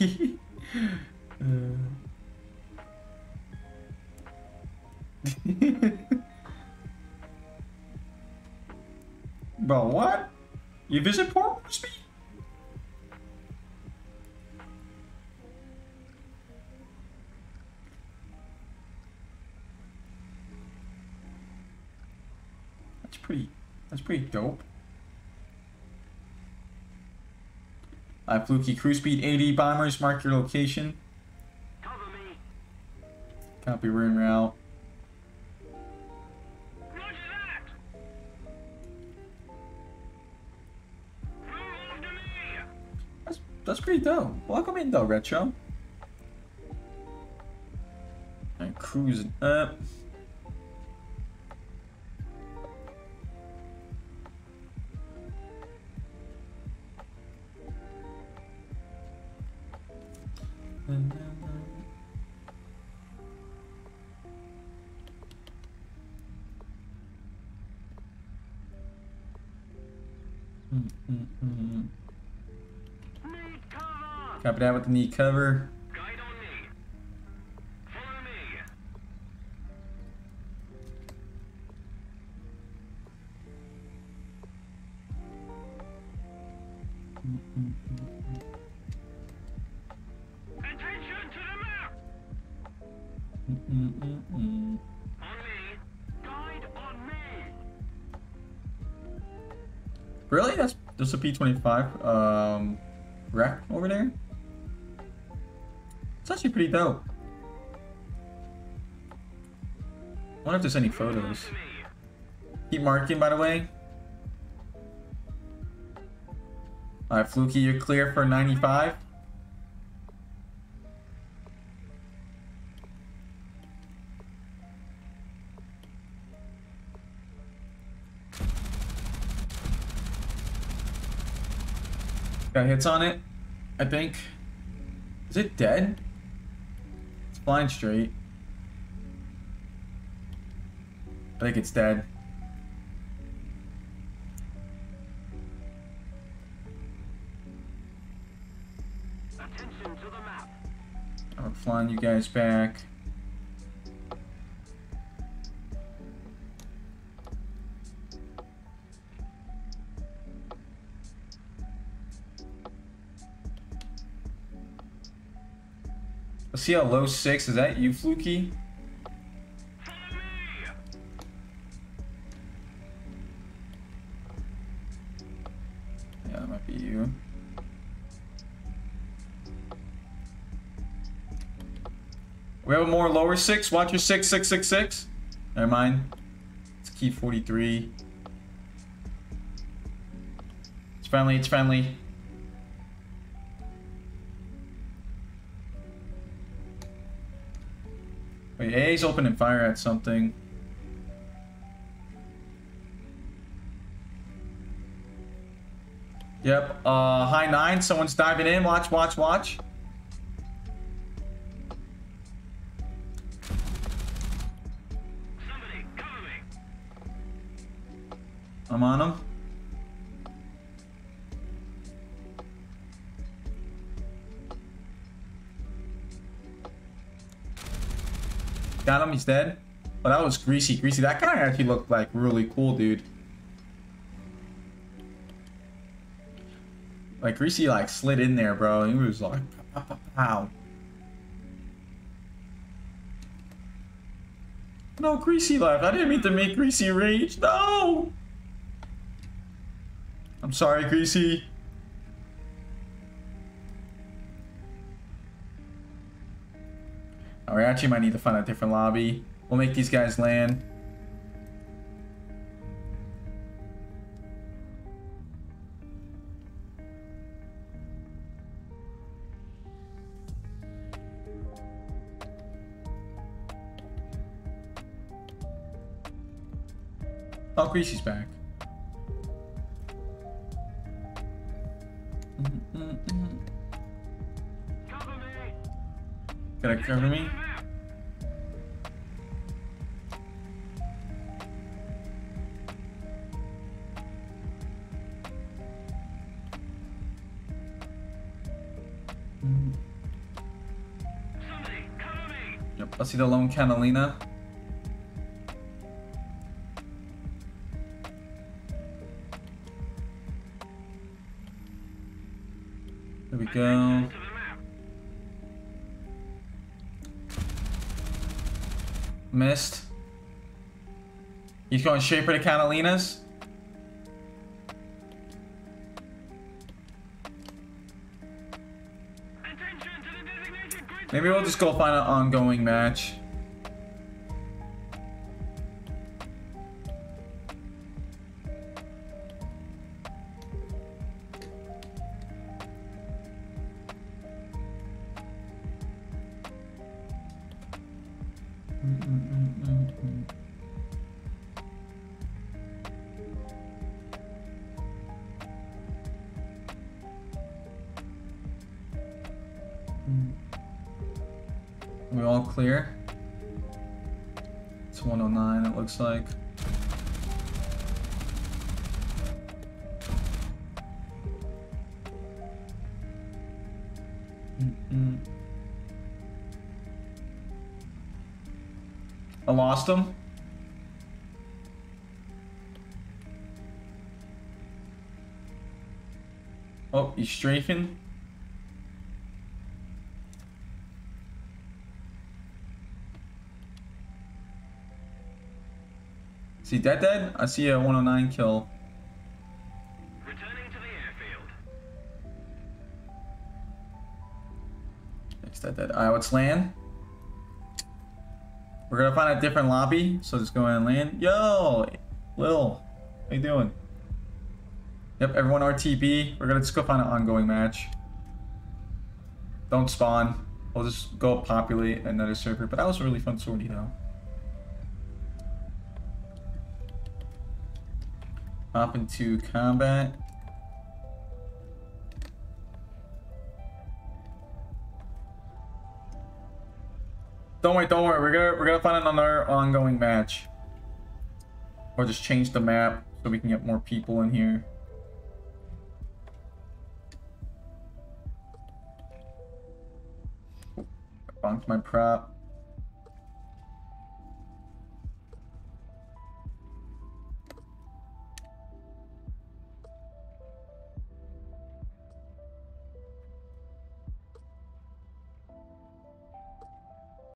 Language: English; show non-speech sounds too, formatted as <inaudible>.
Uh. <laughs> Bro, what? You visit Port Moresby? That's pretty, that's pretty dope. Uh, Fluky Cruise Speed 80 Bombers, mark your location. Cover me. Copy room route. Roger that. Move after me. That's, that's pretty dope. Welcome in though, Retro. And cruising up. Need cover. Copy that with the knee cover. Guide on me. Follow me. Attention to the map. Really? That's that's a P25 um wreck over there? It's actually pretty dope. I wonder if there's any photos. Keep marking by the way. Alright, Fluky, you're clear for 95. Got hits on it, I think. Is it dead? It's flying straight. I think it's dead. Attention to the map. I'm flying you guys back. Let's see how low six is that you, Fluky? Yeah, that might be you. We have a more lower six. Watch your six, six, six, six. Never mind. It's Ki-43. It's friendly, it's friendly. Wait, A's open and fire at something. Yep, uh, high nine. Someone's diving in. Watch, watch, watch. Somebody. I'm on him. Got him, he's dead. Oh, that was Greasy. Greasy, that guy actually looked like really cool, dude. Like, Greasy, like, slid in there, bro. He was like, pow. No, Greasy left. I didn't mean to make Greasy rage. No! I'm sorry, Greasy. Oh, we actually might need to find a different lobby. We'll make these guys land. Oh, Greasy's back. Gonna cover me? I see the lone Catalina. There we go. Missed. He's going Catalinas. To the. Maybe we'll just go find an ongoing match. Mm, mm, mm, we all clear? It's 109, it looks like. Mm-mm. I lost him. Oh, he's strafing. Is he dead dead? I see a 109 kill. Returning to the airfield. He's dead dead. Alright, let's land. We're gonna find a different lobby, so just go and land. Yo! Lil, how you doing? Yep, everyone RTB. We're gonna just go find an ongoing match. Don't spawn. We'll just go populate another server. But that was a really fun sortie though. Hop into combat. Don't worry, don't worry. We're gonna we're gonna find another ongoing match. Or just change the map so we can get more people in here. Bonked my prop.